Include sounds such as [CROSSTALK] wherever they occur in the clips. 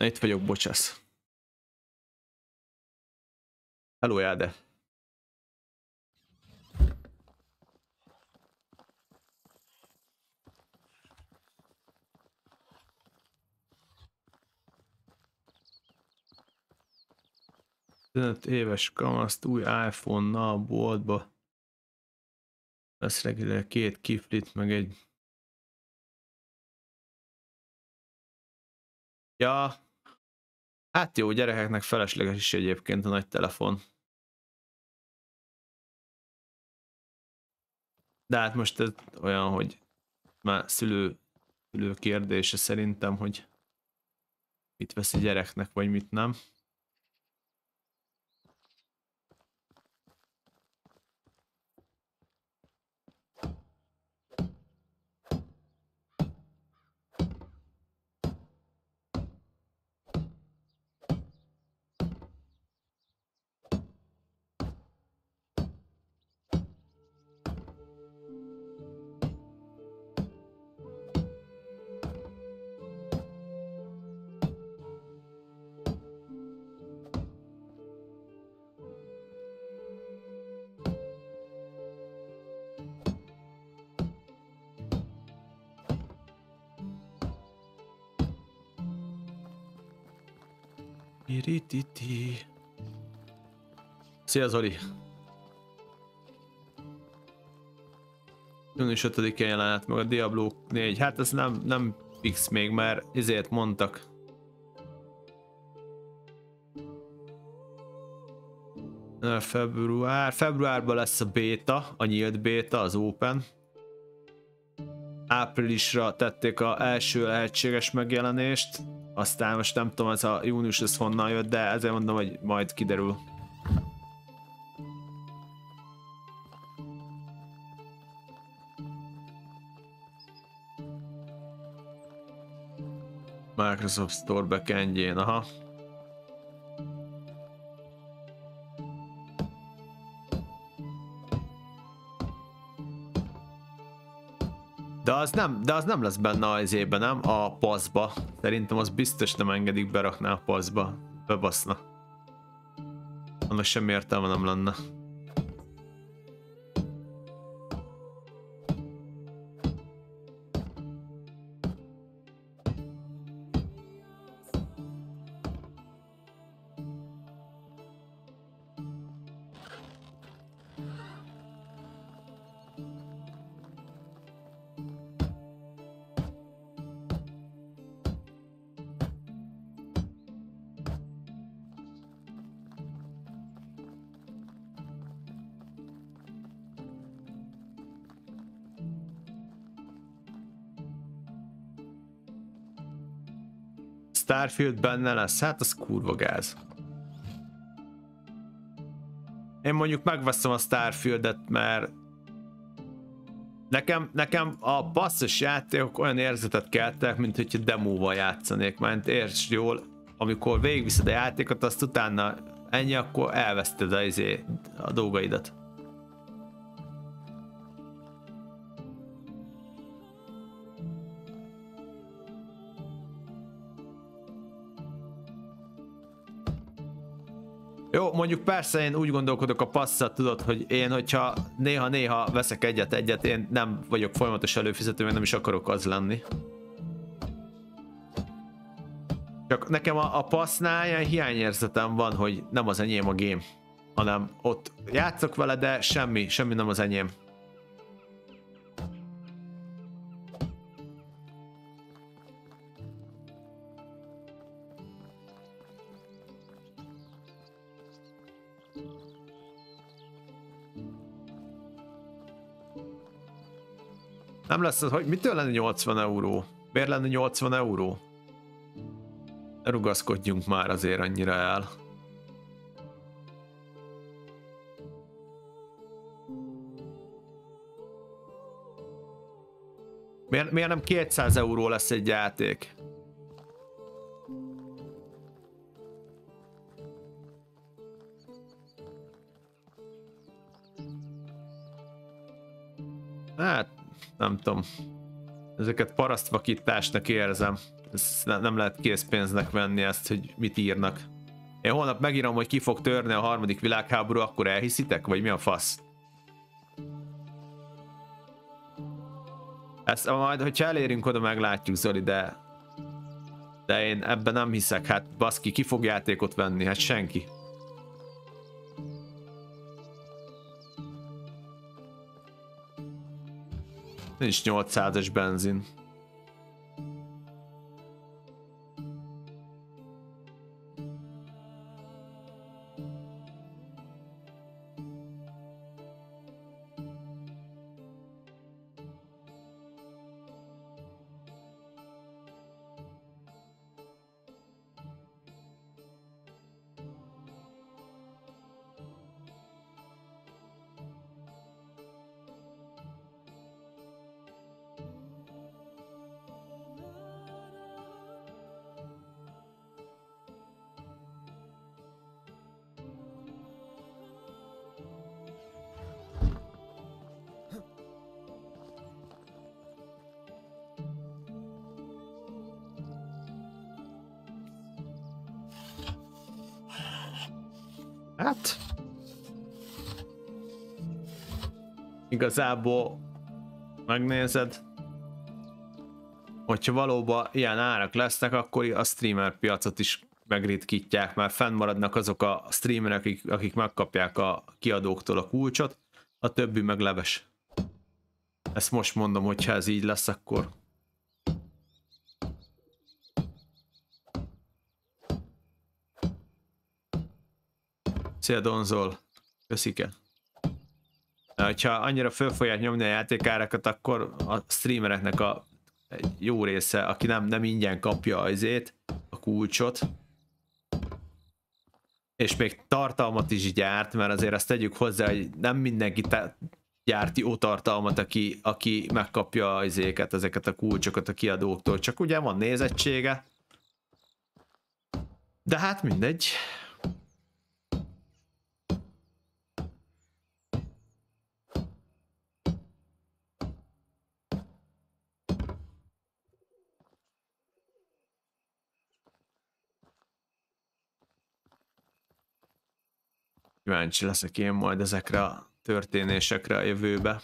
Na, itt vagyok, bocsász. Hello, Jáde. Éves kamaszt új iPhone-nal boltba. Lesz reggel két kiflit, meg egy Ja, hát jó, gyerekeknek felesleges is egyébként a nagy telefon. De hát most ez olyan, hogy már szülő, szülő kérdése szerintem, hogy mit veszi gyereknek, vagy mit nem. Tirititi. Szia Zoli! Június 5-én jelent meg a Diablo 4. Hát ez nem, nem fix még, mert ezért mondtak. Február. Februárban lesz a beta, a nyílt beta, az open. Áprilisra tették a első lehetséges megjelenést, aztán most nem tudom, ez a június ez honnan jött, de ezért mondom, hogy majd kiderül. Microsoft Store backendjén, aha. Az nem, de az nem lesz benne az évben, nem? A paszba. Szerintem az biztos nem engedik berakni a paszba. Bebaszna. Annak semmi értelme nem lenne. Starfield benne lesz, hát az kurva gáz. Én mondjuk megveszem a Starfieldet, mert nekem, nekem a passzos játékok olyan érzetet keltek, mint hogyha demóval játszanék, mert értsd jól, amikor végigviszed a játékot, azt utána ennyi, akkor elveszted a, izé, a dolgaidat. Mondjuk persze én úgy gondolkodok a passzat, tudod, hogy én, hogyha néha-néha veszek egyet-egyet, én nem vagyok folyamatos előfizető, mert nem is akarok az lenni. Csak nekem a, a passznál ilyen hiányérzetem van, hogy nem az enyém a game, hanem ott játszok vele, de semmi, semmi nem az enyém. Nem lesz hogy mitől lenne 80 euró? Miért lenne 80 euró? Ne rugaszkodjunk már azért annyira el. Miért, miért nem 200 euró lesz egy játék? Hát, nem tudom. Ezeket parasztvakításnak érzem. ezt nem lehet készpénznek venni ezt, hogy mit írnak. Én holnap megírom, hogy ki fog törni a harmadik világháború, akkor elhiszitek? Vagy mi a fasz? Ezt majd, hogyha elérünk oda, meglátjuk, Zoli, de... De én ebben nem hiszek, hát baszki, ki fog játékot venni? Hát senki. Nincs 800-as benzin. Igazából megnézed, hogyha valóban ilyen árak lesznek, akkor a streamer piacot is megritkítják, mert fennmaradnak azok a streamerek, akik, akik megkapják a kiadóktól a kulcsot, a többi meg leves. Ezt most mondom, hogyha ez így lesz, akkor Szia Donzol, köszike. Ha annyira föl fogják nyomni a játékárakat, akkor a streamereknek a jó része, aki nem, nem ingyen kapja azért, a kulcsot, és még tartalmat is gyárt, mert azért azt tegyük hozzá, hogy nem mindenki gyárt jó tartalmat, aki, aki megkapja azéket, ezeket a kulcsokat a kiadóktól, csak ugye van nézettsége. De hát mindegy. Kíváncsi leszek én majd ezekre a történésekre a jövőbe.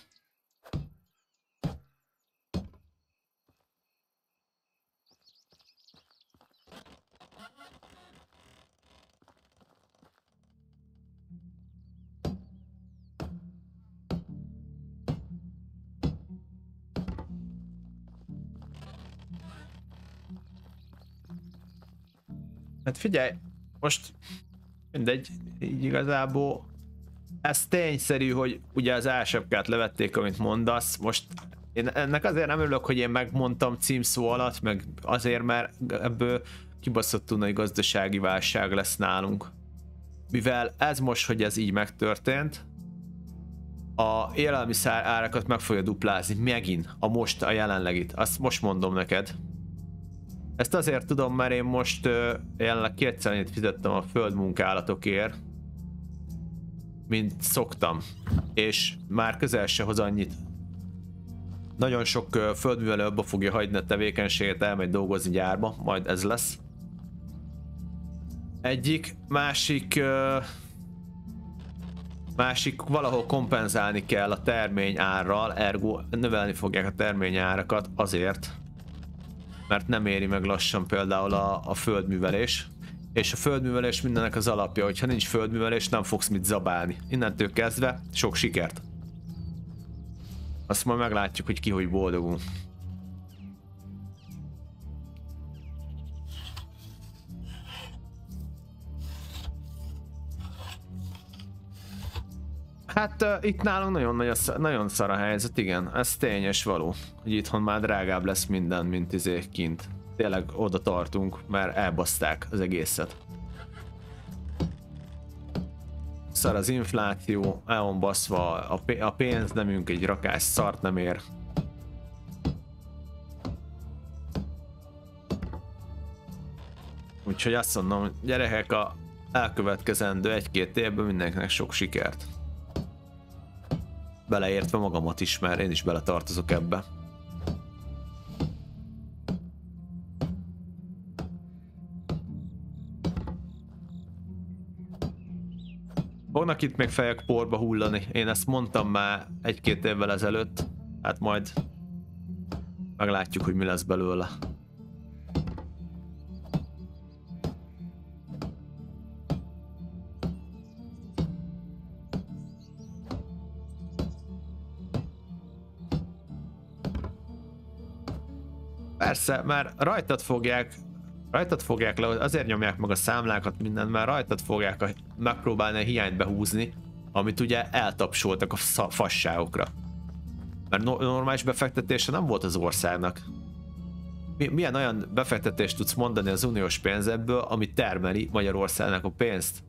Hát figyelj, most mindegy, így igazából ez tényszerű, hogy ugye az elsőbbkát levették, amit mondasz, most én ennek azért nem örülök, hogy én megmondtam címszó alatt, meg azért, mert ebből kibaszottul nagy gazdasági válság lesz nálunk. Mivel ez most, hogy ez így megtörtént, a élelmiszer árakat meg fogja duplázni, megint, a most, a jelenlegit, azt most mondom neked. Ezt azért tudom, mert én most jelenleg kétszer annyit fizettem a földmunkálatokért, mint szoktam. És már közel se hoz annyit. Nagyon sok földművelő abba fogja hagyni a tevékenységet, elmegy dolgozni gyárba, majd ez lesz. Egyik, másik... Másik valahol kompenzálni kell a termény árral, ergo növelni fogják a termény árakat azért, mert nem éri meg lassan például a, a földművelés. És a földművelés mindennek az alapja, hogyha nincs földművelés, nem fogsz mit zabálni. Innentől kezdve sok sikert. Azt majd meglátjuk, hogy ki hogy boldogul. Hát uh, itt nálunk nagyon, nagy a, nagyon szar a helyzet, igen. Ez tényes való, hogy itthon már drágább lesz minden, mint izé kint. Tényleg oda tartunk, mert elbaszták az egészet. Szar az infláció, el van baszva, a, a pénz nemünk egy rakás szart nem ér. Úgyhogy azt mondom, gyerekek, a elkövetkezendő egy-két évben mindenkinek sok sikert beleértve magamat is, mert én is beletartozok ebbe. Fognak itt még fejek porba hullani. Én ezt mondtam már egy-két évvel ezelőtt. Hát majd meglátjuk, hogy mi lesz belőle. Persze, már rajtad fogják rajtad fogják le, azért nyomják meg a számlákat minden, mert rajtad fogják a, megpróbálni a hiányt behúzni, amit ugye eltapsoltak a fasságokra. Mert no normális befektetése nem volt az országnak. Mi, milyen olyan befektetést tudsz mondani az uniós pénzekből, ami termeli Magyarországnak a pénzt?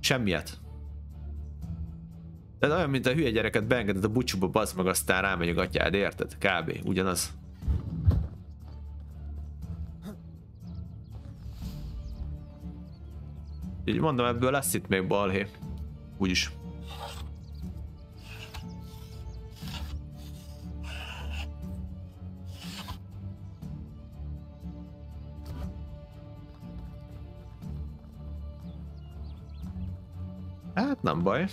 Semmiet. De olyan, mint a hülye gyereket beengeded a bucsúba, bazd meg, aztán rámegy a gatyád, érted? Kb. Ugyanaz. Így mondom, ebből lesz itt még balhé. Úgyis. Hát nem baj.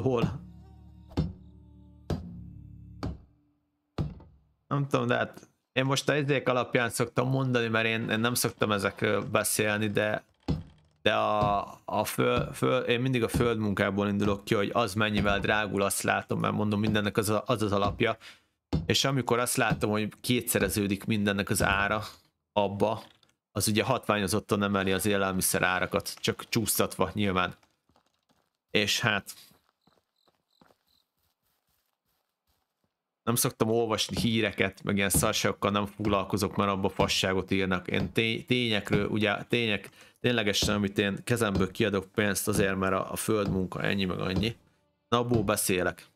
Lol. Nem tudom, de hát én most a izék alapján szoktam mondani, mert én, én nem szoktam ezekről beszélni, de de a, a föl, föl, én mindig a földmunkából indulok ki, hogy az mennyivel drágul, azt látom, mert mondom, mindennek az a, az, az alapja. És amikor azt látom, hogy kétszereződik mindennek az ára abba, az ugye hatványozottan emeli az élelmiszer árakat, csak csúsztatva nyilván. És hát nem szoktam olvasni híreket, meg ilyen szarságokkal nem foglalkozok, mert abba fasságot írnak. Én tényekről, ugye tények, ténylegesen, amit én kezemből kiadok pénzt azért, mert a, a földmunka ennyi meg annyi. Na, abból beszélek.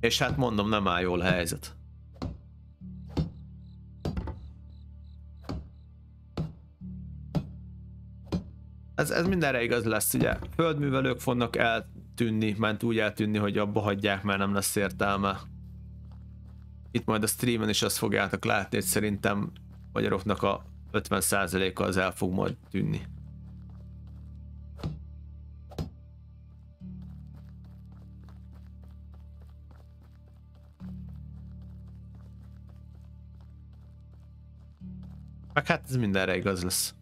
És hát mondom, nem áll jól a helyzet. Ez, ez mindenre igaz lesz, ugye földművelők fognak eltűnni, ment úgy eltűnni, hogy abba hagyják, mert nem lesz értelme. Itt majd a streamen is azt fogjátok látni, hogy szerintem magyaroknak a 50%-a az el fog majd tűnni. Meg hát ez mindenre igaz lesz.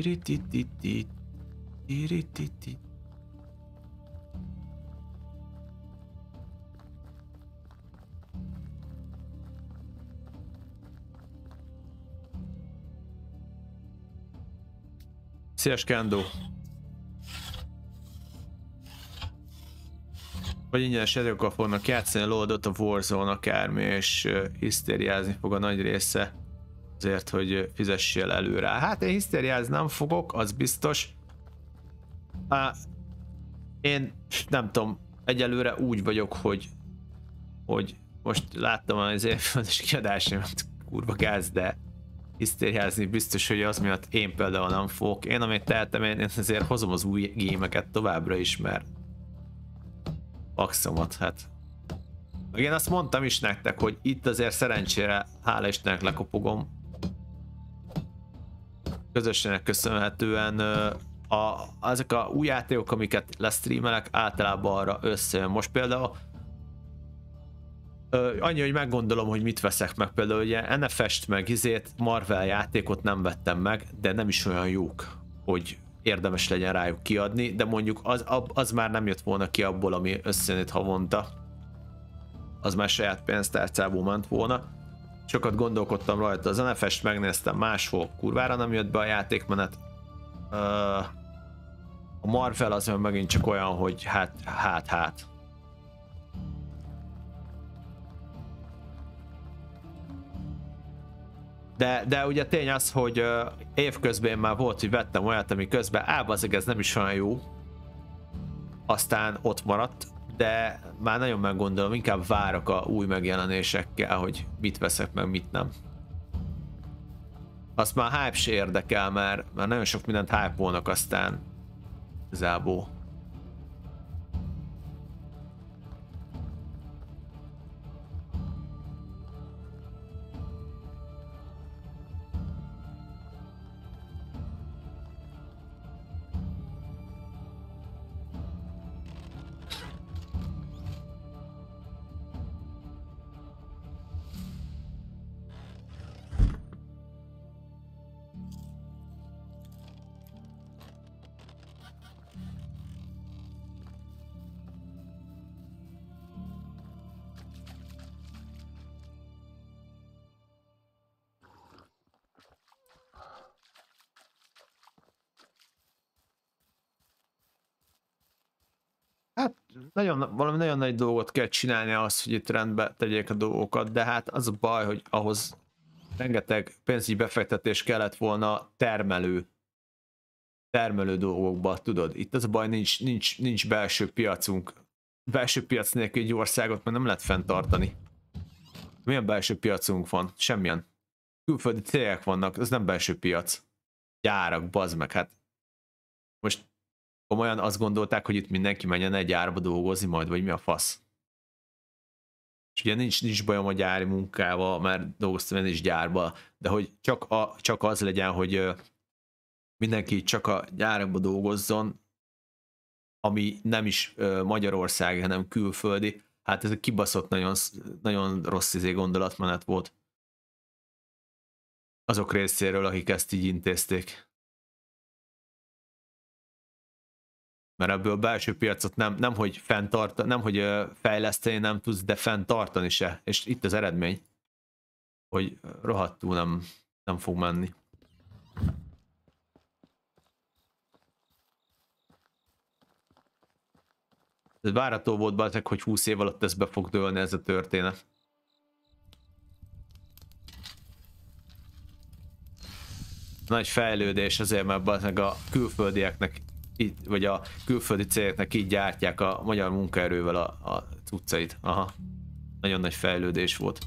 Iritititi. Irititi. Szia, Skando! Vagy ingyenes játékokkal fognak játszani, loadot a Warzone akármi, és hisztériázni fog a nagy része azért, hogy fizessél előre. Hát én hisztériázni nem fogok, az biztos. Á, én nem tudom, egyelőre úgy vagyok, hogy hogy most láttam az évföldes kiadásaimat, kurva gáz, de hisztériázni biztos, hogy az miatt én például nem fogok. Én amit tehetem, én azért hozom az új gémeket továbbra is, mert maximumot, hát meg én azt mondtam is nektek, hogy itt azért szerencsére, hála Istennek lekopogom, közösségnek köszönhetően a, ezek a új játékok, amiket lesztreamelek, általában arra összejön. Most például Ö, annyi, hogy meggondolom, hogy mit veszek meg. Például ugye NFS-t meg izét, Marvel játékot nem vettem meg, de nem is olyan jók, hogy érdemes legyen rájuk kiadni, de mondjuk az, az már nem jött volna ki abból, ami összejön havonta. Az már saját pénztárcából ment volna. Sokat gondolkodtam rajta, az NFS-t megnéztem máshol, kurvára nem jött be a játékmenet. a Marvel az megint csak olyan, hogy hát, hát, hát. De, de ugye tény az, hogy évközben már volt, hogy vettem olyat, ami közben ábazig ez nem is olyan jó. Aztán ott maradt, de már nagyon meggondolom, inkább várok a új megjelenésekkel, hogy mit veszek meg, mit nem. Azt már hype se érdekel, mert, mert nagyon sok mindent hype aztán igazából. Nagyon, valami nagyon nagy dolgot kell csinálni az, hogy itt rendbe tegyék a dolgokat, de hát az a baj, hogy ahhoz rengeteg pénzügyi befektetés kellett volna termelő termelő dolgokba, tudod, itt az a baj, nincs, nincs, nincs belső piacunk. Belső piac nélkül egy országot meg nem lehet fenntartani. Milyen belső piacunk van? Semmilyen. Külföldi cégek vannak, ez nem belső piac. Gyárak, bazd meg, hát most komolyan azt gondolták, hogy itt mindenki menjen egy gyárba dolgozni majd, vagy mi a fasz? És ugye nincs, nincs bajom a gyári munkával, mert dolgoztam én is gyárba, de hogy csak, a, csak az legyen, hogy mindenki csak a gyárakba dolgozzon, ami nem is Magyarország, hanem külföldi, hát ez egy kibaszott nagyon, nagyon rossz izé gondolatmenet volt. Azok részéről, akik ezt így intézték. Mert ebből a belső piacot nem, nem hogy fenntart, nem hogy fejleszteni nem tudsz, de fenntartani se. És itt az eredmény, hogy rohadtul nem, nem fog menni. Ez várható volt bátek, hogy 20 év alatt ez be fog dőlni ez a történet. Nagy fejlődés azért, mert a külföldieknek itt, vagy a külföldi cégeknek így gyártják a magyar munkaerővel a, a cuccait. Aha. Nagyon nagy fejlődés volt.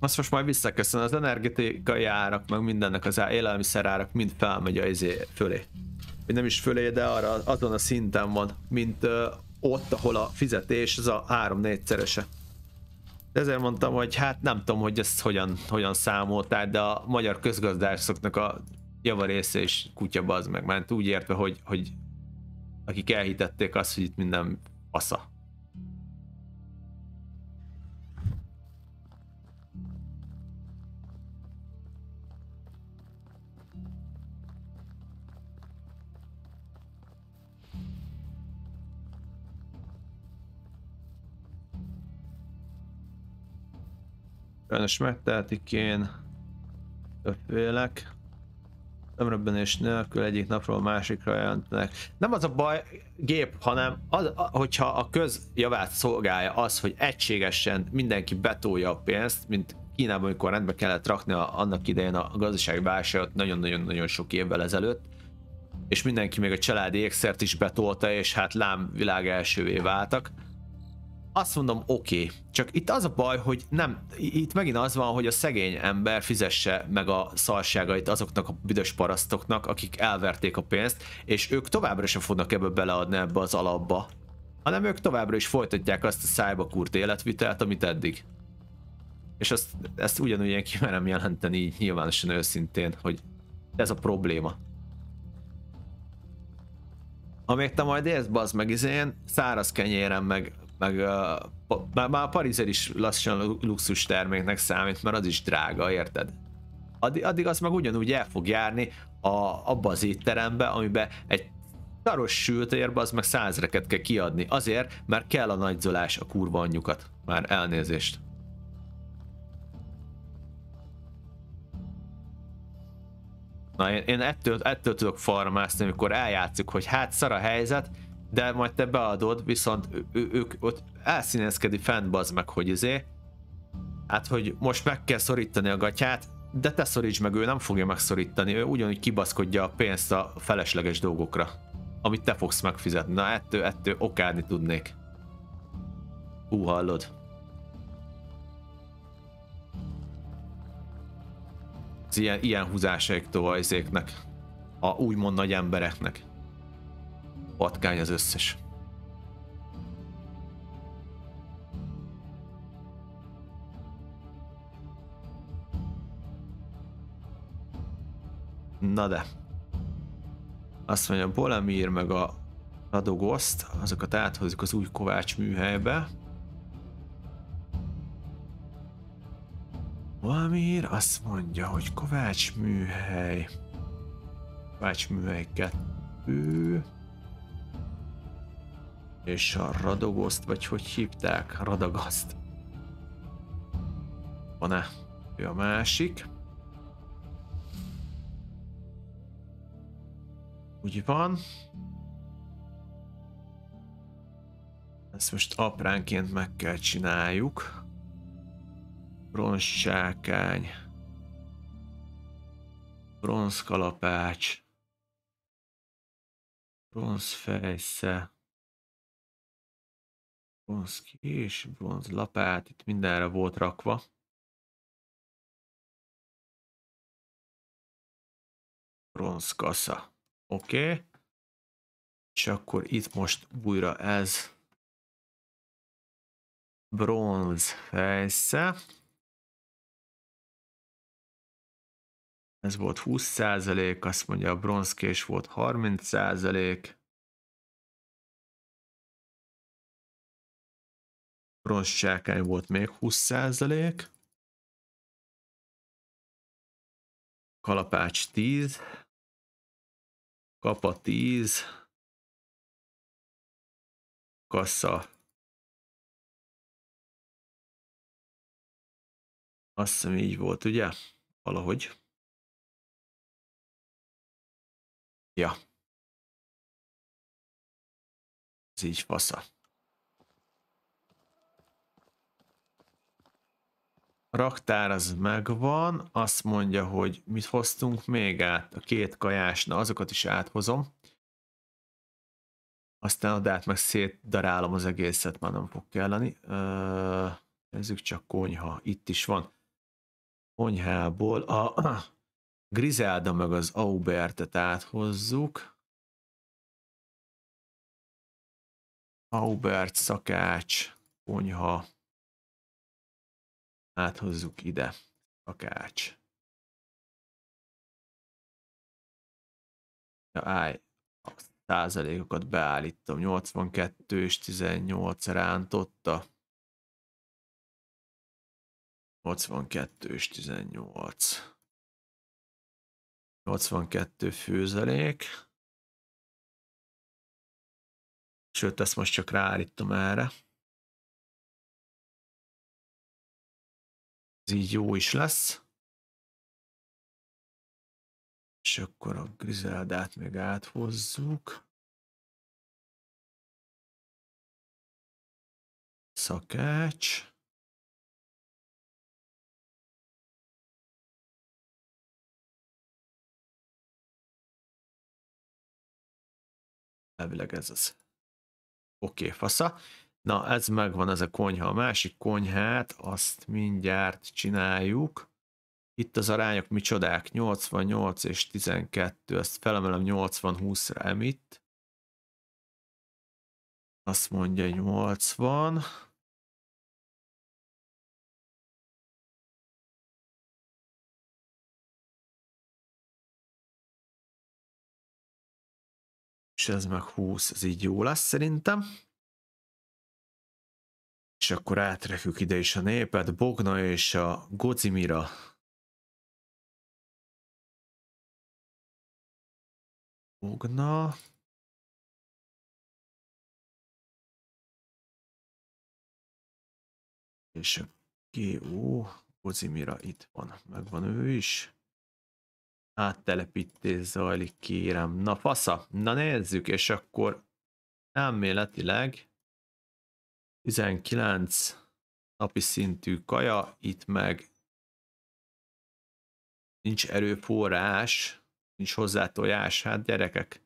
Azt most majd visszaköszön, az energetikai árak, meg mindennek az élelmiszer árak mind felmegy a izé fölé. Vagy nem is fölé, de arra azon a szinten van, mint uh, ott, ahol a fizetés az a 3-4 szerese. De ezért mondtam, hogy hát nem tudom, hogy ezt hogyan, hogyan számolták, de a magyar közgazdászoknak a javarésze is kutya az meg, mert úgy értve, hogy, hogy akik elhitették azt, hogy itt minden fasza. Sajnos megtehetik én. Többfélek. Tömröbbenés nélkül egyik napról a másikra jelentenek. Nem az a baj, gép, hanem az, hogyha a közjavát szolgálja az, hogy egységesen mindenki betolja a pénzt, mint Kínában, amikor rendbe kellett rakni a, annak idején a gazdasági válságot nagyon-nagyon-nagyon sok évvel ezelőtt, és mindenki még a családi ékszert is betolta, és hát lám világ elsővé váltak azt mondom, oké, okay. csak itt az a baj, hogy nem, itt megint az van, hogy a szegény ember fizesse meg a szarságait azoknak a büdös parasztoknak, akik elverték a pénzt, és ők továbbra sem fognak ebbe beleadni ebbe az alapba, hanem ők továbbra is folytatják azt a szájba kurt életvitelt, amit eddig. És azt, ezt ugyanúgy én kimerem jelenteni nyilvánosan őszintén, hogy ez a probléma. Amíg te majd érsz, bazd meg izén, száraz kenyérem meg meg pa, már, már a Parizer is lassan luxus terméknek számít, mert az is drága, érted? Addig, addig az meg ugyanúgy el fog járni a, abba az étterembe, amiben egy szaros sültérbe az meg százreket kell kiadni. Azért, mert kell a nagyzolás a kurva anyjukat. Már elnézést. Na én, én ettől, ettől tudok farmászni, amikor eljátszuk, hogy hát szar a helyzet, de majd te beadod, viszont ő, ők ott elszínezkedi fent bazd meg, hogy izé, hát hogy most meg kell szorítani a gatyát, de te szoríts meg, ő nem fogja megszorítani, ő ugyanúgy kibaszkodja a pénzt a felesleges dolgokra, amit te fogsz megfizetni. Na ettől, ettől okádni tudnék. Hú, hallod. Ilyen, ilyen húzásaik tojzéknek. A úgymond nagy embereknek. Patkány az összes. Na de. Azt mondja, Bolemír meg a Radogoszt, azokat áthozzuk az új Kovács műhelybe. Bolemír azt mondja, hogy Kovács műhely. Kovács műhely 2. És a Radogoszt, vagy hogy hívták? Radagaszt. Van-e? Ő a másik. Úgy van. Ezt most apránként meg kell csináljuk. Bronzsákány. Bronzkalapács. Bronzfejsze. Bronzkés, bronzlapát, itt mindenre volt rakva. Bronzkasza. Oké. Okay. És akkor itt most újra ez bronz fejsze. Ez volt 20%, azt mondja a bronzkés volt 30%. Bronzsákány volt még 20%. Kalapács 10. Kapa 10. Kassa. Azt hiszem így volt, ugye? Valahogy. Ja. Ez így fasza. Raktár az megvan, azt mondja, hogy mit hoztunk még át, a két kajás, na azokat is áthozom. Aztán odát meg szétdarálom az egészet, már nem fog kelleni. Nézzük csak konyha, itt is van. Konyhából a [CLEARS THROAT] Griselda meg az Aubertet áthozzuk. Aubert, szakács, konyha, áthozzuk ide. Akács. Ja, állj, a százalékokat beállítom. 82 és 18 rántotta. 82 és 18. 82 főzelék. Sőt, ezt most csak ráállítom erre. Ez így jó is lesz. És akkor a Griseldát még áthozzuk. Szakács. Elvileg ez az. Oké, okay, fasza. Na, ez megvan, ez a konyha. A másik konyhát, azt mindjárt csináljuk. Itt az arányok micsodák, 88 és 12, ezt felemelem 80-20-ra emit. Azt mondja 80. És ez meg 20, ez így jó lesz szerintem. És akkor átrekük ide is a népet. Bogna és a Gozimira. Bogna. És a GO Gozimira itt van. Megvan ő is. Áttelepítés zajlik, kérem. Na fasza, na nézzük, és akkor elméletileg 19 napi szintű kaja, itt meg nincs erőforrás, nincs hozzá tojás, hát gyerekek,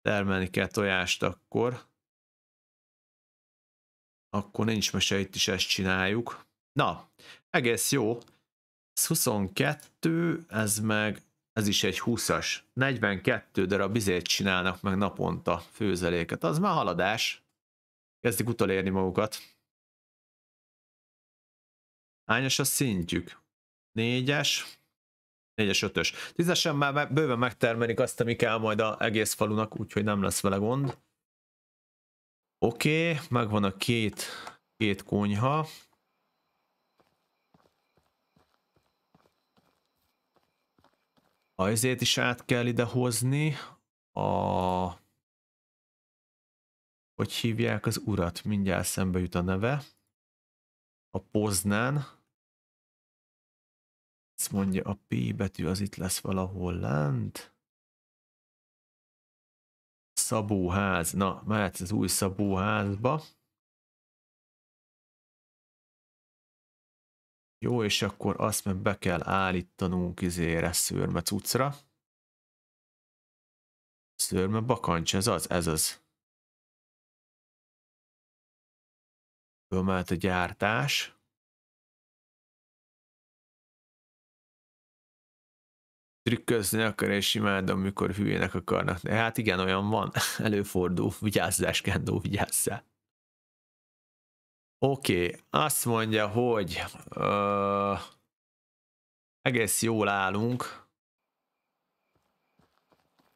termelni kell tojást akkor. Akkor nincs mese, itt is ezt csináljuk. Na, egész jó. Ez 22, ez meg, ez is egy 20-as. 42 darab bizét csinálnak meg naponta főzeléket. Az már haladás. Kezdik utolérni magukat. Hányas a szintjük? Négyes, négyes, ötös. Tízesen már bőven megtermelik azt, ami kell majd a egész falunak, úgyhogy nem lesz vele gond. Oké, okay, megvan a két, két konyha. Ajzét is át kell ide hozni. A... Hogy hívják az urat? Mindjárt szembe jut a neve. A Poznán. Ezt mondja, a P betű az itt lesz valahol lent. Szabóház. Na, mehetsz az új szabóházba. Jó, és akkor azt meg be kell állítanunk izére szőrme cuccra. Szőrme bakancs, ez az, ez az. Fölmelt a gyártás. trükközni akar, és imádom, mikor hülyének akarnak. De hát igen, olyan van, [LAUGHS] előfordul, vigyázzás, Kendó, vigyázzál. Oké, okay. azt mondja, hogy uh, egész jól állunk.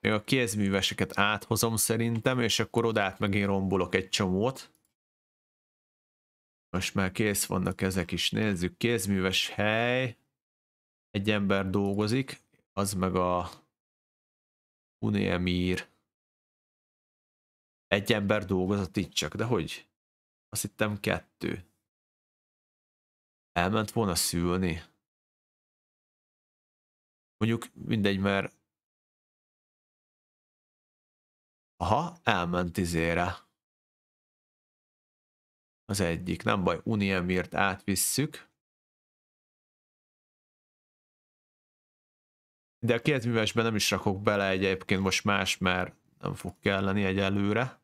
Még a kézműveseket áthozom szerintem, és akkor odát megint rombolok egy csomót. Most már kész vannak ezek is, nézzük, kézműves hely. Egy ember dolgozik, az meg a Unémír. Egy ember dolgozott itt csak, de hogy? Azt hittem kettő. Elment volna szülni. Mondjuk mindegy, mert Aha, elment izére. Az egyik, nem baj, Uniemírt átvisszük. De a két művesben nem is rakok bele egyébként most más, mert nem fog kelleni egyelőre.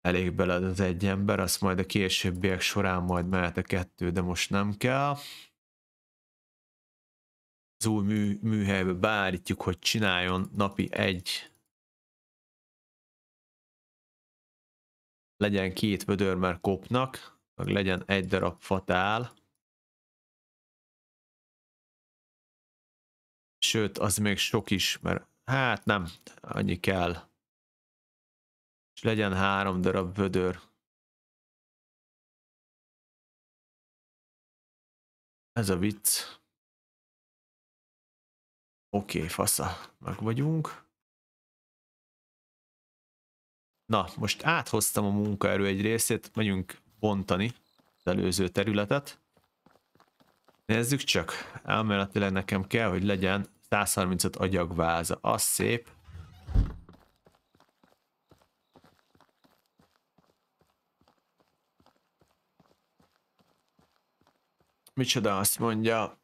Elég bele az egy ember, azt majd a későbbiek során majd mehet a kettő, de most nem kell. Az új mű, műhelybe beállítjuk, hogy csináljon napi egy legyen két vödör, mert kopnak, meg legyen egy darab fatál. Sőt, az még sok is, mert hát nem, annyi kell. És legyen három darab vödör. Ez a vicc. Oké, okay, fasza, meg vagyunk. Na, most áthoztam a munkaerő egy részét, megyünk bontani az előző területet. Nézzük csak, elméletileg nekem kell, hogy legyen 135 agyagváza, az szép. Micsoda azt mondja,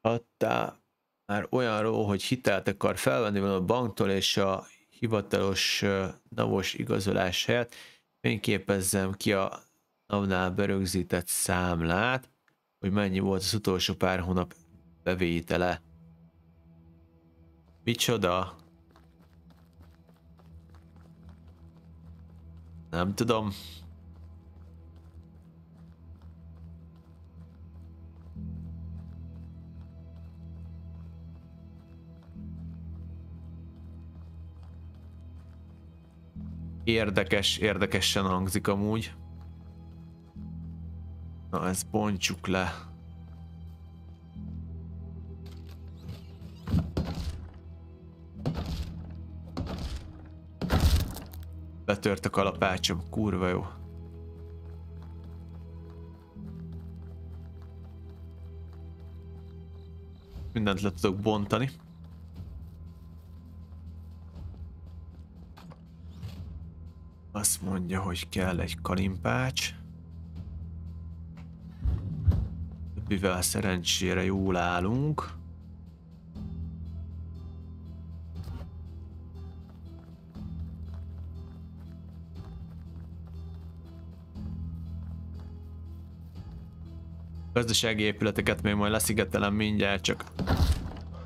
adta már olyanról, hogy hitelt akar felvenni a banktól, és a hivatalos navos igazolás helyett fényképezzem ki a navnál berögzített számlát, hogy mennyi volt az utolsó pár hónap bevétele. Micsoda? Nem tudom. Érdekes, érdekesen hangzik amúgy. Na, ezt bontsuk le. Betört a kalapácsom, kurva jó. Mindent le tudok bontani. Azt mondja, hogy kell egy kalimpács. Többivel szerencsére jól állunk. Gazdasági épületeket még majd leszigetelem mindjárt, csak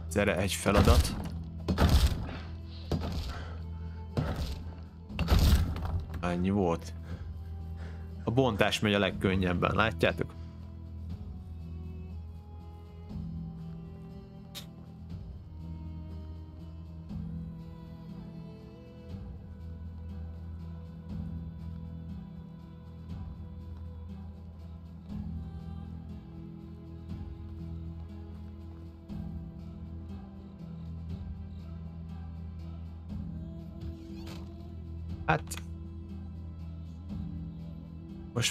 Zere egy feladat. Ennyi volt. A bontás megy a legkönnyebben, látjátok?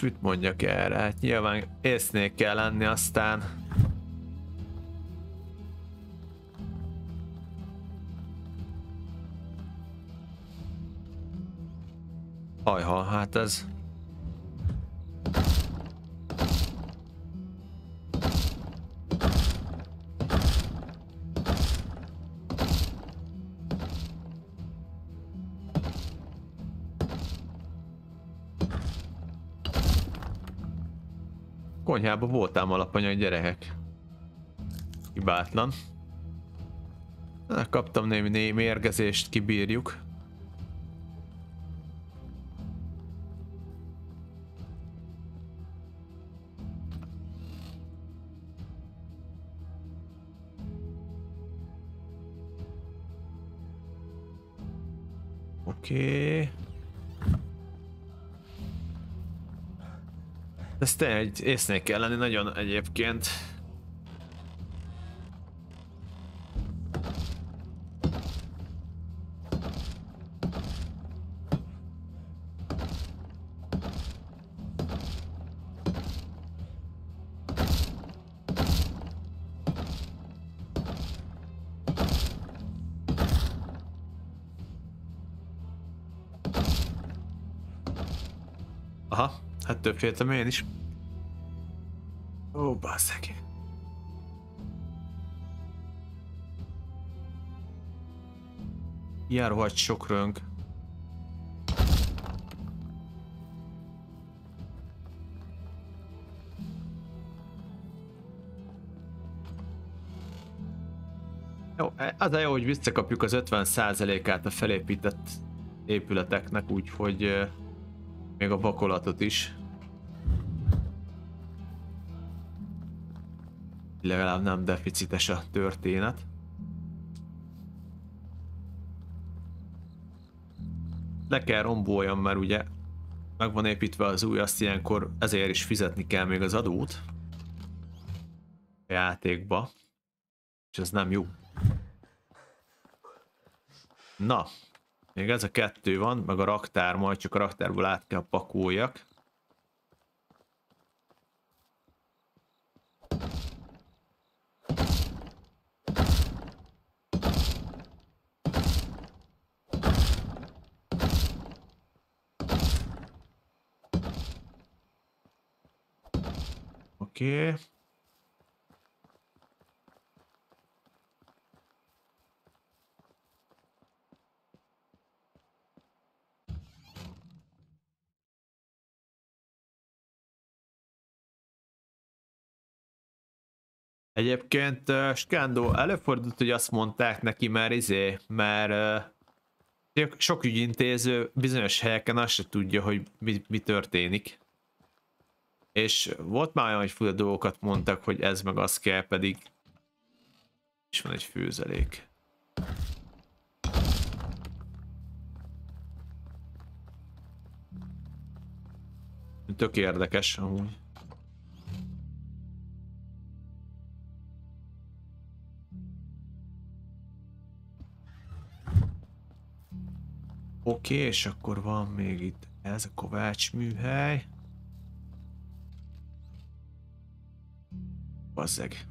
Most mit mondjak erre? Hát nyilván észnél kell lenni aztán. Hajha, hát ez... konyhában voltál alapanyag gyerekek. Hibátlan. Kaptam némi, némi mérgezést, kibírjuk. Oké. Okay. Ezt tényleg észnél kell lenni nagyon egyébként. Féltem én is. Ó, basszeg. Ilyen rohadt sok rönk. Jó, az a jó, hogy visszakapjuk az 50%-át a felépített épületeknek, úgyhogy még a vakolatot is. Legalább nem deficites a történet. Le kell romboljam, mert ugye meg van építve az új, azt ilyenkor ezért is fizetni kell még az adót a játékba, és ez nem jó. Na, még ez a kettő van, meg a raktár, majd csak a raktárból át kell pakoljak. Oké. Okay. Egyébként uh, Skandó előfordult, hogy azt mondták neki, mert izé, mert uh, sok ügyintéző bizonyos helyeken azt se tudja, hogy mi, mi történik. És volt már olyan, hogy fura dolgokat mondtak, hogy ez meg az kell, pedig is van egy főzelék. Tök érdekes amúgy. Oké, okay, és akkor van még itt ez a Kovács műhely. Bazzeg.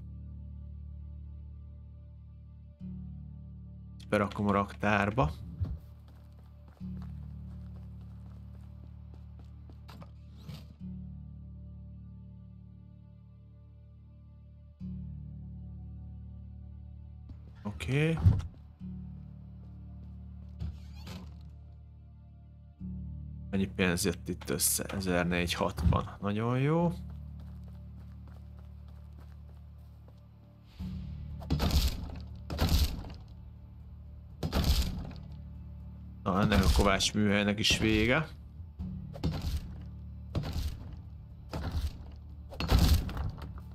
Berakom a raktárba. Oké. Okay. Mennyi pénz jött itt össze? 1460. Nagyon jó. Na, ennek a Kovács műhelynek is vége.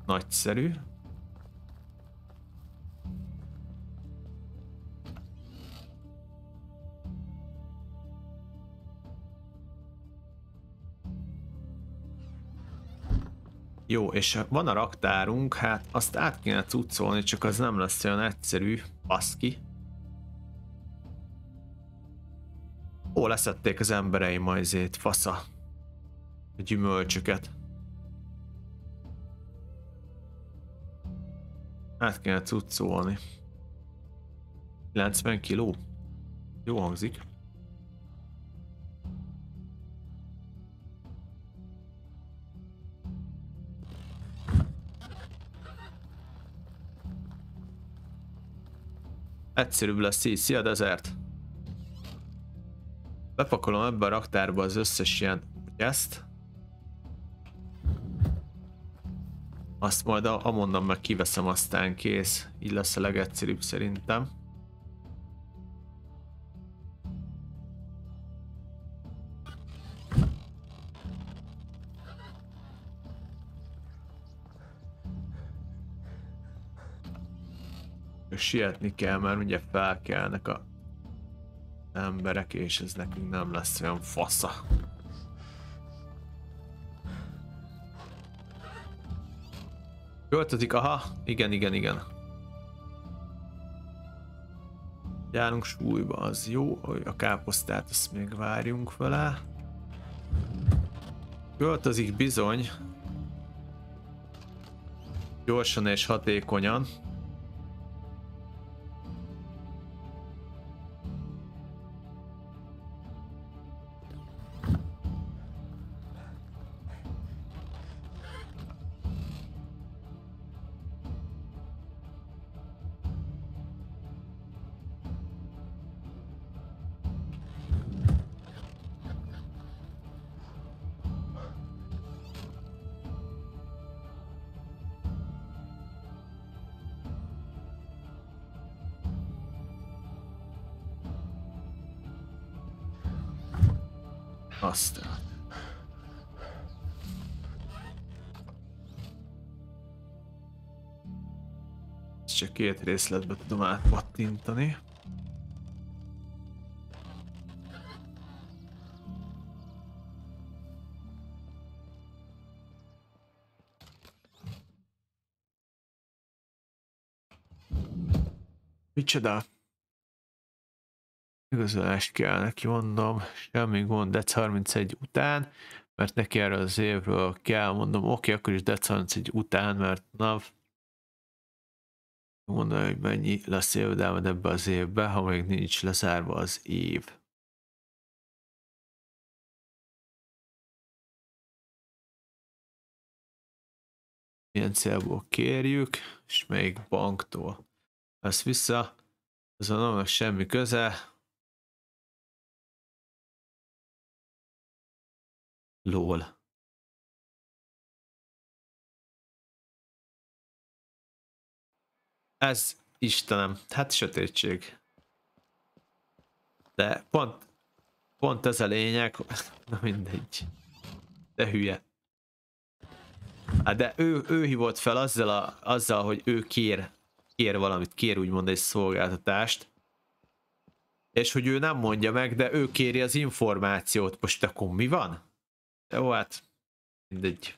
Nagyszerű. Jó, és van a raktárunk, hát azt át kéne cuccolni, csak az nem lesz olyan egyszerű, baszki. Ó, leszették az embereim majzét, fasza. A gyümölcsöket. Át kéne cuccolni. 90 kiló. Jó hangzik. Egyszerűbb lesz így. Szia, Desert! Bepakolom ebbe a raktárba az összes ilyen ezt. Azt majd a, amondom meg kiveszem, aztán kész. Így lesz a legegyszerűbb szerintem. sietni kell, mert ugye felkelnek a emberek, és ez nekünk nem lesz olyan fasza. Költözik, aha, igen, igen, igen. Járunk súlyba, az jó, a káposztát azt még várjunk vele. Költözik bizony. Gyorsan és hatékonyan. Aztán. Ezt csak két részletbe tudom átpattintani. Micsoda? Igazolást kell neki mondom, semmi gond Dec 31 után, mert neki erről az évről kell, mondom, oké, akkor is Dec 31 után, mert NAV mondom, hogy mennyi lesz jövedelmed ebbe az évbe, ha még nincs lezárva az év. Milyen célból kérjük, és melyik banktól. Ezt vissza, azon semmi köze, LOL. Ez Istenem, hát sötétség. De pont, pont ez a lényeg, [LAUGHS] na mindegy. De hülye. Hát de ő, ő hívott fel azzal, a, azzal, hogy ő kér, kér valamit, kér úgymond egy szolgáltatást. És hogy ő nem mondja meg, de ő kéri az információt. Most akkor mi van? Jó, hát Mindegy.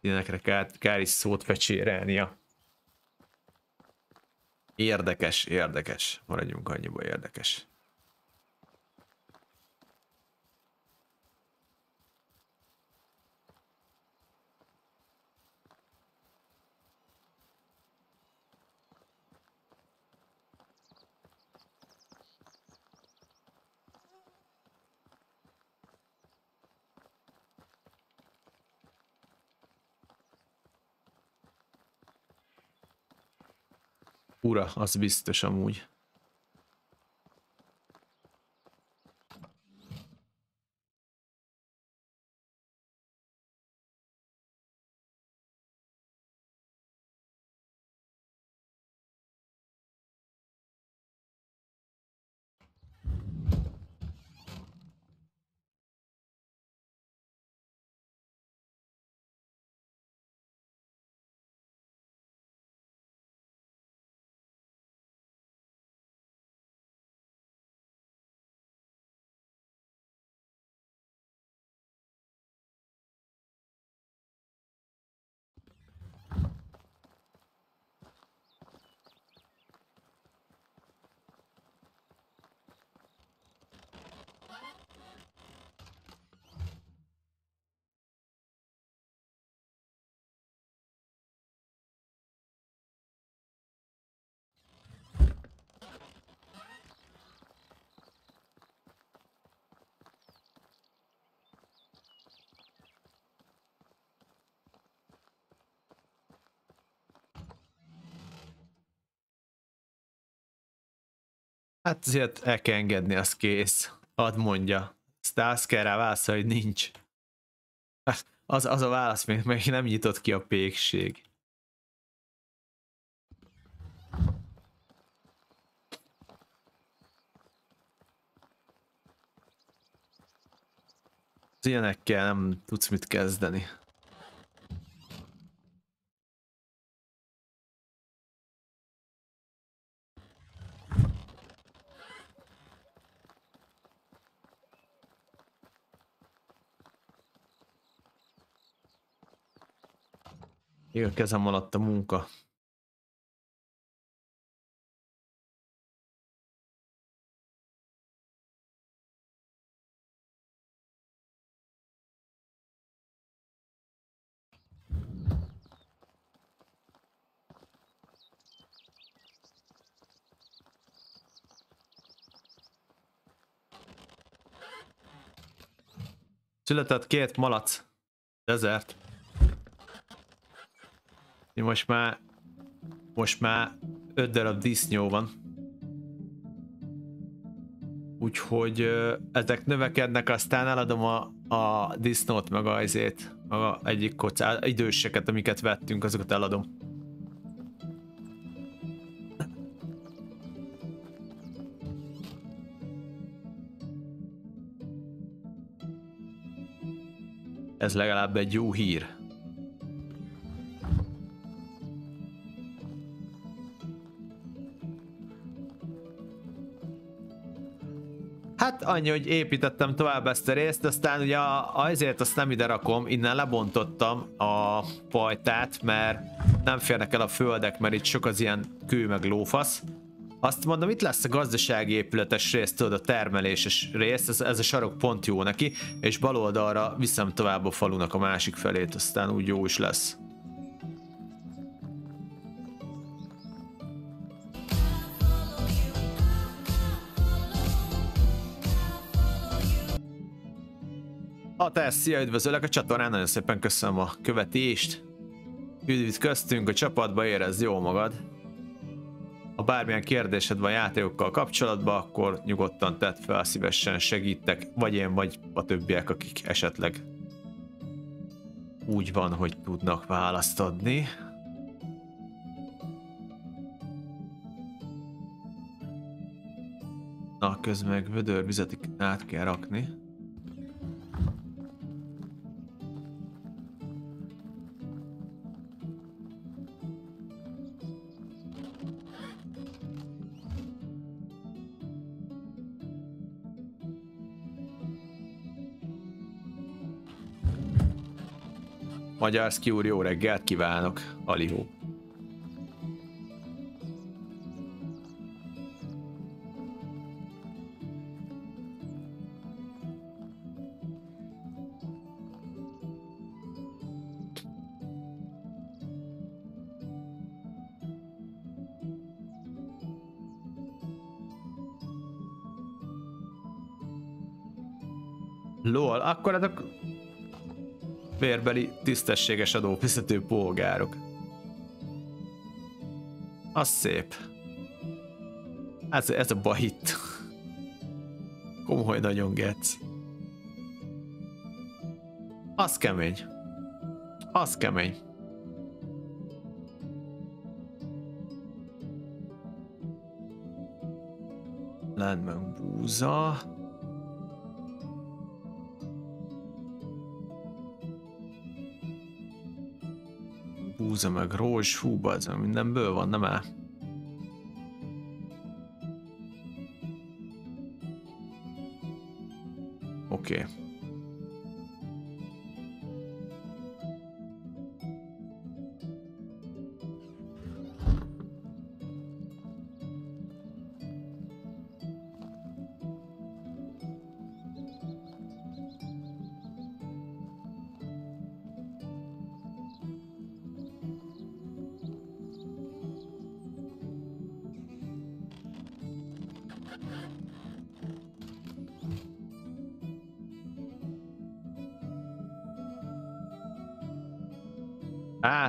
Ilyenekre kell, kell is szót fecsérelnia. Érdekes, érdekes. Maradjunk annyiba érdekes. Ura, az biztos amúgy. Hát azért el kell engedni, az kész. Hadd mondja. Azt kell rá válaszol, hogy nincs. Hát az, az a válasz még, még nem nyitott ki a pékség. Az ilyenekkel nem tudsz mit kezdeni. Még a kezem alatt a munka. Született két malac. Desert. Most már... Most már 5 darab disznyó van. Úgyhogy ezek növekednek, aztán eladom a, a disznót, meg a izét, meg a egyik kocá, időseket, amiket vettünk, azokat eladom. Ez legalább egy jó hír. Annyi, hogy építettem tovább ezt a részt, aztán ugye azért azt nem ide rakom, innen lebontottam a pajtát, mert nem férnek el a földek, mert itt sok az ilyen kő meg lófasz. Azt mondom, itt lesz a gazdasági épületes rész, tudod, a termeléses rész, ez, ez a sarok pont jó neki, és bal oldalra viszem tovább a falunak a másik felét, aztán úgy jó is lesz. Szia, üdvözöllek a csatornán, nagyon szépen köszönöm a követést. Üdvít köztünk, a csapatba érezd jó magad. Ha bármilyen kérdésed van játékokkal kapcsolatban, akkor nyugodtan tedd fel, szívesen segítek, vagy én, vagy a többiek, akik esetleg úgy van, hogy tudnak választ adni. Na, közben meg vödörvizet át kell rakni. Magyar úr, jó reggelt kívánok, Alihó. Lol, akkor ezek vérbeli, tisztességes adófizető polgárok. Az szép. Ez, ez a bahit. Komoly nagyon gec. Az kemény. Az kemény. Landman búza. Búza, meg rózs, hú, az mindenből van, nem el? Oké. Okay.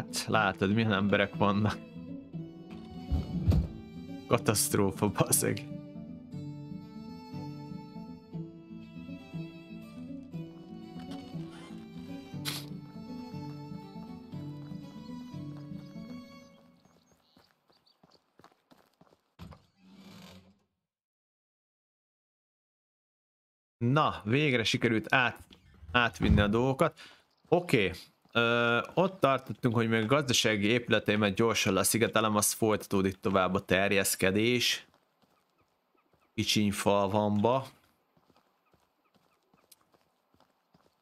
Hát, látod, milyen emberek vannak. Katasztrófa, baszeg. Na, végre sikerült át, átvinni a dolgokat. Oké, okay. Ö, ott tartottunk, hogy még a gazdasági épületeimet gyorsan leszigetelem, az folytatódik tovább a terjeszkedés. Kicsiny falvamba.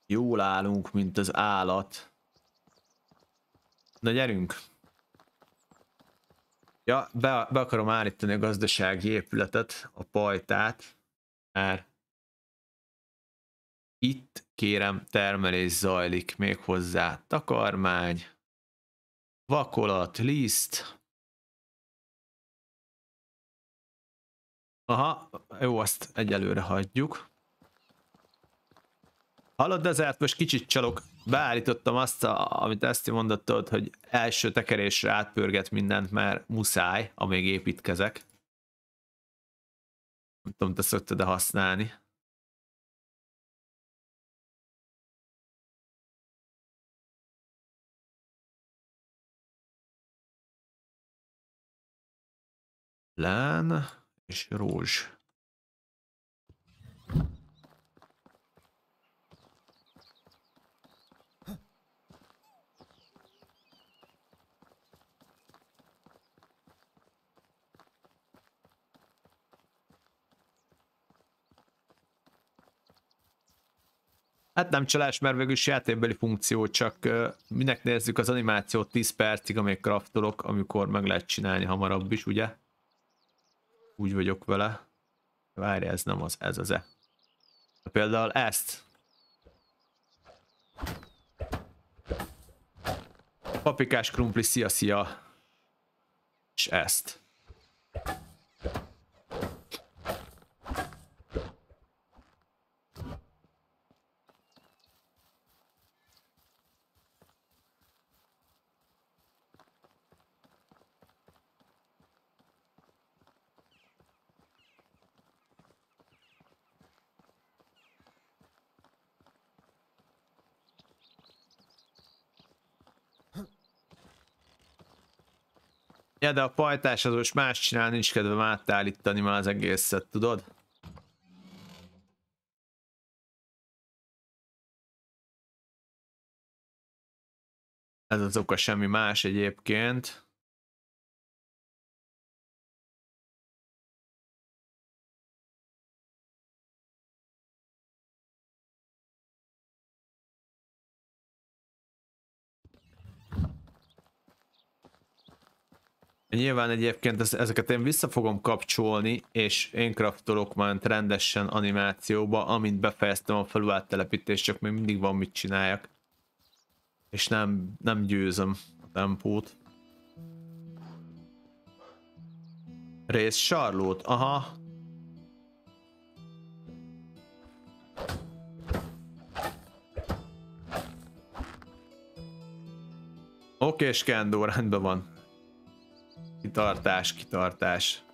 Jól állunk, mint az állat. Na gyerünk! Ja, be, be akarom állítani a gazdasági épületet, a pajtát, mert itt kérem termelés zajlik még hozzá. Takarmány, vakolat, liszt. Aha, jó, azt egyelőre hagyjuk. Hallod, Desert, most kicsit csalok. Beállítottam azt, a, amit ezt mondottad, hogy első tekerésre átpörget mindent, mert muszáj, amíg építkezek. Nem tudom, te szoktad-e használni. Lán és rózs. Hát nem csalás, mert végül is játékbeli funkció, csak minek nézzük az animációt 10 percig, amíg craftolok, amikor meg lehet csinálni hamarabb is, ugye? Úgy vagyok vele. Várj, ez nem az, ez az-e. Például ezt. Papikás krumpli, szia, szia. És ezt. De a pajtás az most más csinál, nincs kedvem átállítani már az egészet, tudod? Ez az oka semmi más egyébként. Nyilván egyébként ez, ezeket én vissza fogom kapcsolni, és én kraftolok már rendesen animációba, amint befejeztem a falu áttelepítést, csak még mindig van mit csináljak. És nem, nem győzöm a tempót. Rész Charlotte, aha. Oké, és Kendo, rendben van. Kitartás, kitartás.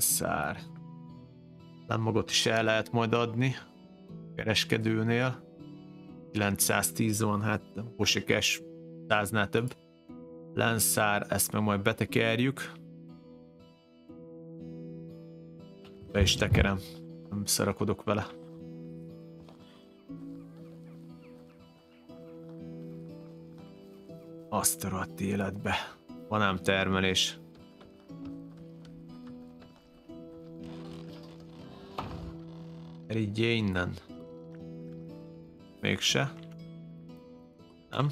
Lenszár. Nem magot is el lehet majd adni. Kereskedőnél. 910 van, hát Posikes 100 több. Lenszár, ezt meg majd betekerjük. Be is tekerem. Nem szarakodok vele. Azt rohadt életbe. Van ám termelés. Eridjé innen. Mégse. Nem?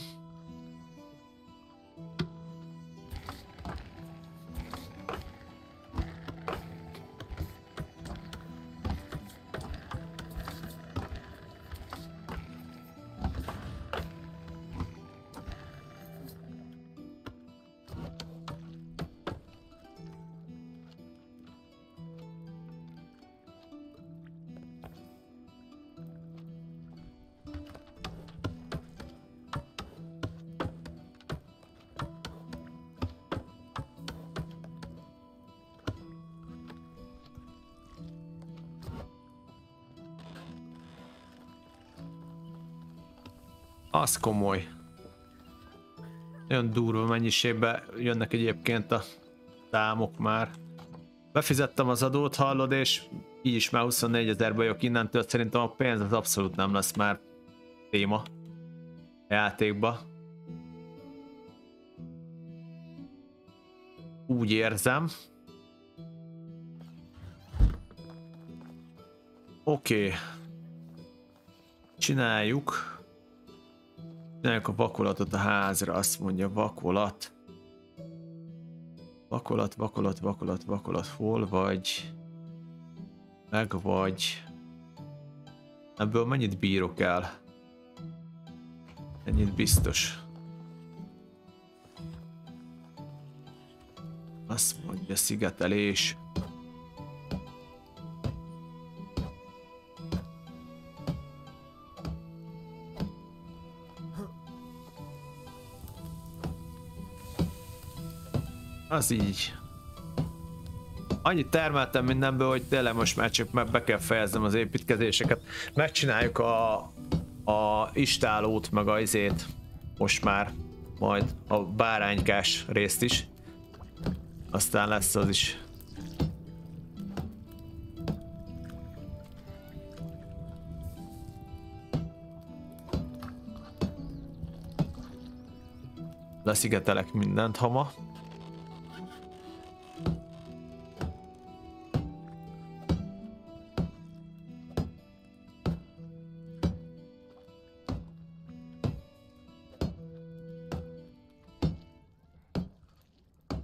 Az komoly. Nagyon durva mennyiségben jönnek egyébként a támok már. Befizettem az adót, hallod, és így is már 24 ezer vagyok innentől, szerintem a pénz az abszolút nem lesz már téma a játékba. Úgy érzem. Oké. Okay. Csináljuk. Csináljuk a vakolatot a házra, azt mondja vakolat. Vakolat, vakolat, vakolat, vakolat, hol vagy? Meg vagy. Ebből mennyit bírok el? Ennyit biztos. Azt mondja szigetelés. Az így. Annyit termeltem mindenből, hogy tényleg most már csak meg be kell fejeznem az építkezéseket. Megcsináljuk a, a istálót, meg a izét. Most már. Majd a báránykás részt is. Aztán lesz az is. Leszigetelek mindent hama.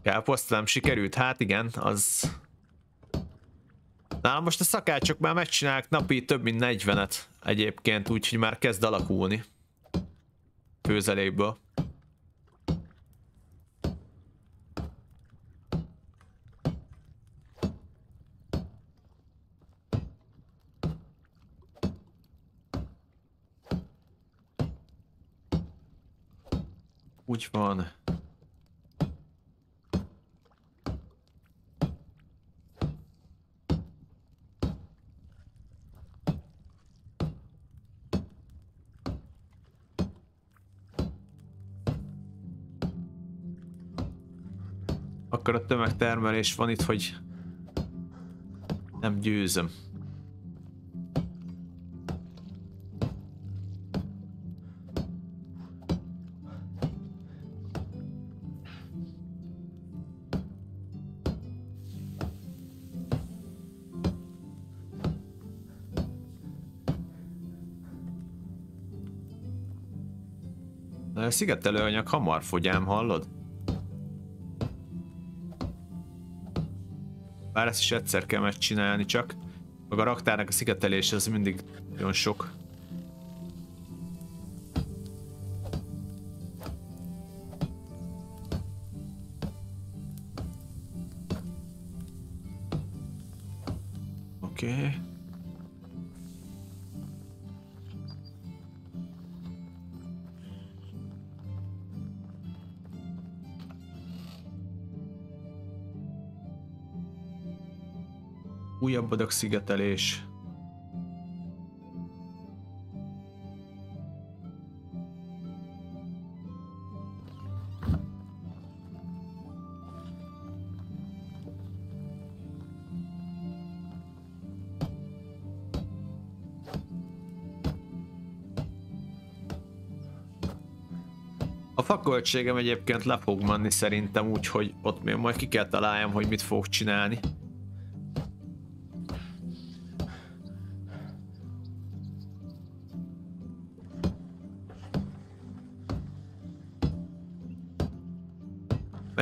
Káposzta nem sikerült? Hát igen, az... Na most a szakácsok már megcsinálják napi több mint 40-et egyébként, úgyhogy már kezd alakulni. Főzeléből. Úgy van. Tömegtermelés van itt, hogy nem győzöm. Szigetelőanyag hamar fogy ám, hallod? Bár ezt is egyszer kell megcsinálni csak. Meg a raktárnak a szigetelés az mindig nagyon sok. Újabb adag szigetelés. A faköltségem egyébként le fog menni szerintem úgy, hogy ott még majd ki kell találjam, hogy mit fog csinálni.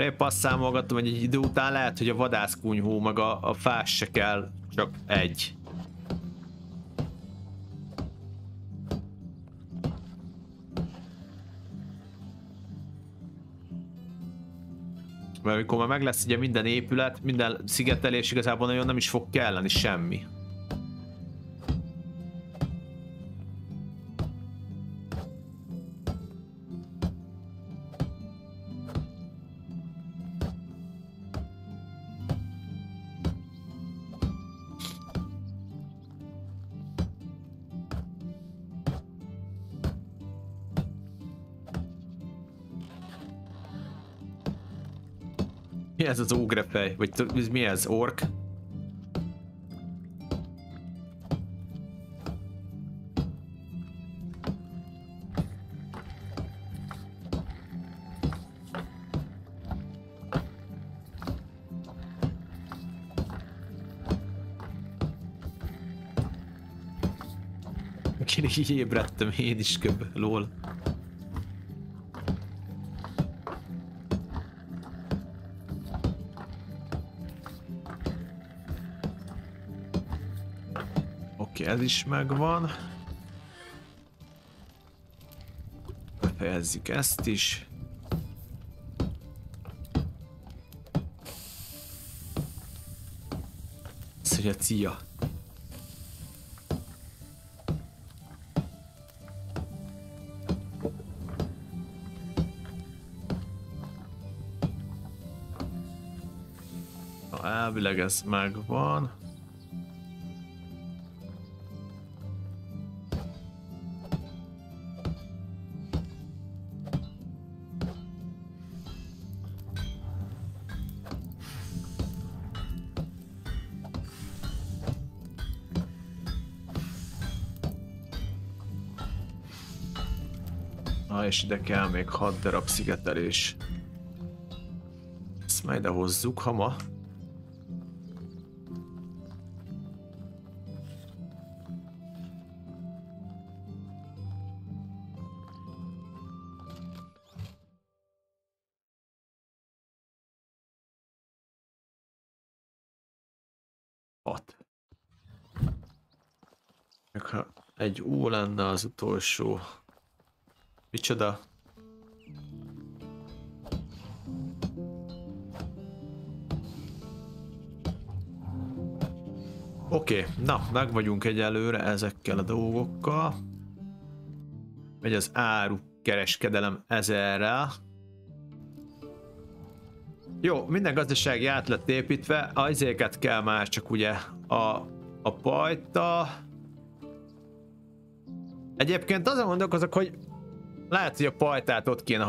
Mert épp azt számolgattam, hogy egy idő után lehet, hogy a vadászkunyhó meg a, a fás se kell, csak egy. Mert amikor már meg lesz ugye minden épület, minden szigetelés igazából nagyon nem is fog kelleni semmi. Ez az ógrefej? Vagy ez mi ez? Ork? Kinek ébredtem én is köbb, lol. Ez is megvan. Befejezzük ezt is. Ez, hogy a cia. elvileg ez megvan. És ide kell még 6 darab szigetelés. Ezt majd hozzuk, ha ma. Hat. Ha egy ó lenne az utolsó Micsoda? Oké, na, meg vagyunk egyelőre ezekkel a dolgokkal. Megy az áru kereskedelem ezerrel. Jó, minden gazdasági át lett építve, azéket kell már csak ugye a, a pajta. Egyébként azon gondolkozok, hogy lehet, hogy a pajtát ott kéne